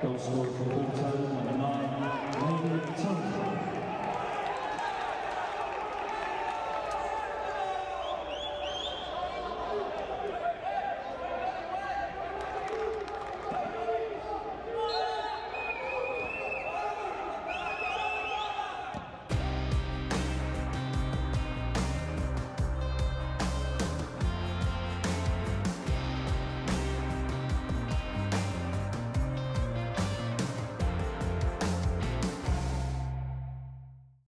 Goal scorer for Auto, number nine, Megan